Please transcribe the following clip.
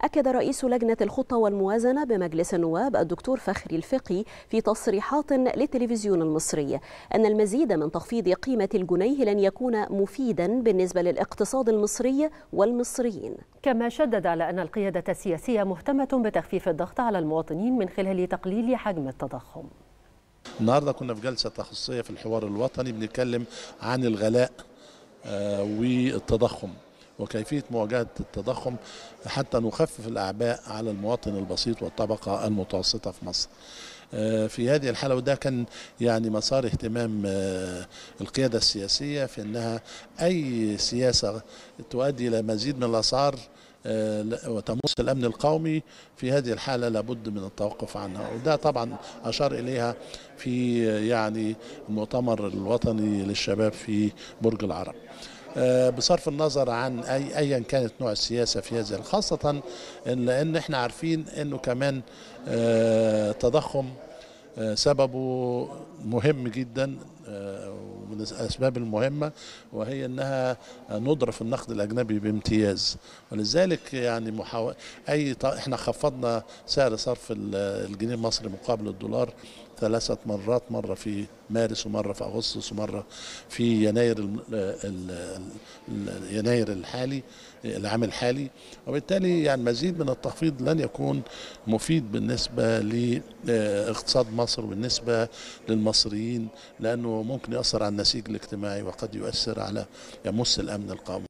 أكد رئيس لجنة الخطة والموازنة بمجلس النواب الدكتور فخري الفقي في تصريحات للتلفزيون المصري أن المزيد من تخفيض قيمة الجنيه لن يكون مفيدا بالنسبة للاقتصاد المصري والمصريين. كما شدد على أن القيادة السياسية مهتمة بتخفيف الضغط على المواطنين من خلال تقليل حجم التضخم. النهارده كنا في جلسة تخصصية في الحوار الوطني بنتكلم عن الغلاء آه، والتضخم. وكيفية مواجهة التضخم حتى نخفف الأعباء على المواطن البسيط والطبقة المتوسطة في مصر. آه، في هذه الحالة وده كان يعني مسار اهتمام آه، القيادة السياسية في إنها أي سياسة تؤدي إلى مزيد من الأسعار آه، وتمس الأمن القومي في هذه الحالة لابد من التوقف عنها وده طبعا أشار إليها في يعني المؤتمر الوطني للشباب في برج العرب بصرف النظر عن اي ايا كانت نوع السياسة في هذه خاصة إن لأن إحنا عارفين إنه كمان آه، تضخم آه، سببه مهم جدا ومن الأسباب المهمة وهي إنها ندرة في النقد الأجنبي بامتياز. ولذلك يعني محاو... أي ط... إحنا خفضنا سعر صرف ال- الجنيه المصري مقابل الدولار ثلاثة مرات مرة في مارس ومرة في أغسطس ومرة في يناير يناير الحالي العام الحالي وبالتالي يعني مزيد من التخفيض لن يكون مفيد بالنسبة لاقتصاد مصر وبالنسبة للمصريين لأنه ممكن يأثر على النسيج الاجتماعي وقد يؤثر على يمس الأمن القومي.